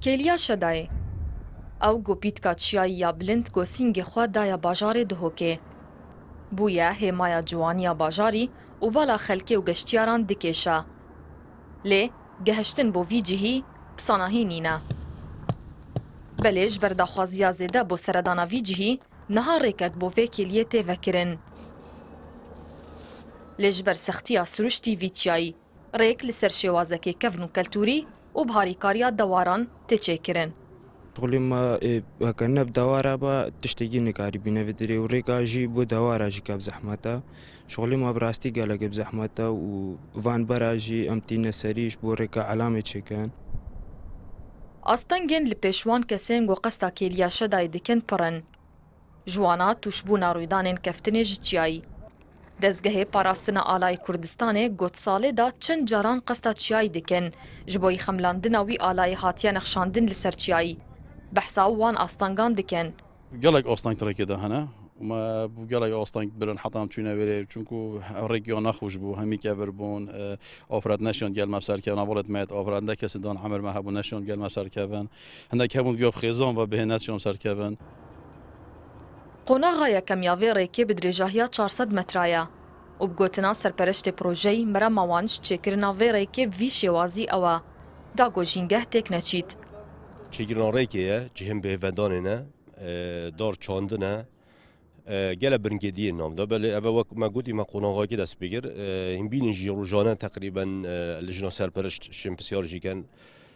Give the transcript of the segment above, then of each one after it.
Kêliya Şedayê. Ew gopîtka çiyayî ya bilind gosîngê xwe daya bajarê Duhokê. Bûye hêmaya ciwaniya bajarî û bala xelkê û geştiyaran dikêşa. Lê gehiştin bo vî cihî pisanahî nîne. Belê ji ber daxwaziya zêde bo seredana vî cihî niha rêket bo vê kêliyê tê vekirin. Lê ji ber sextiya siruştî vî çiyayî. Rêk li ser şêwazekê kevn û keltûrî û bi harîkariya dewaran tê çêkirin. Dixulî ma heke ne bi dewara ba tiştekî nikarî bîne vidirê û rêka jî bo dewara jî ke bi zehmet e. Dixulî ma bi rastî gelekê bi zehmet e û van bera jî em tîne serî ji bo rêka elamê çêkirin. Astengên li pêş wan kesên ku qesta kêliya Şedayê dikin pir in. Ji wan a tûşbûna rûdanên keftinê ji çiyayî. Dezgehê Parastina Alayê Kurdistanê got salê de çend caran qesta çiyayî dikin. Ji bo yixemlandina wî alayê hatiye nexşandin li ser çiyayî. Behsa wan astangan dikin. Gelek asteng di rêkê de hene û me bi gelek asteng birin heta em çûne wê rê çunku rêk ya nexweş bû, hemî kevir bûn. Afiret neşiyand gel me bi ser kevin. Hevalêt me yê afiret hindik kesên di wan emir me hebû neşiyand gel me bi ser kevin. Hindik hebûn vêya bi xêzan ve bihê neşiyand bi ser kevin. Qonaxa yekem ya vê rêkê bi dirêjahiya çar sed metra ye û bi gotina serpereştê projeyî merama wan ji çêkirina vê rêkê bi vî şêwazî ew e, Da ku jîngeh têk neçît. Çêkirina rêkê ye cihên bi hêvendanê ne, dar çandin e. Gelek birîngêdiyê li nav de belê ev e wek me gotî me qonaxayekî dest pê kir. Hînbînên jî rojane teqrîben li jina serpereşt şênpisyar jî ken.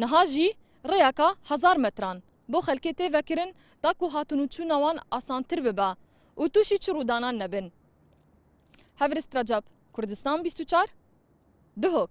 Niha jî rêyeka hezar metran bo xelkê tê vekirin ta ku hatin û çûna wan asantir bibe û tûşî çi rûdanan nebin. Hevrist Recep, Kurdistan bîst û çar, Duhok.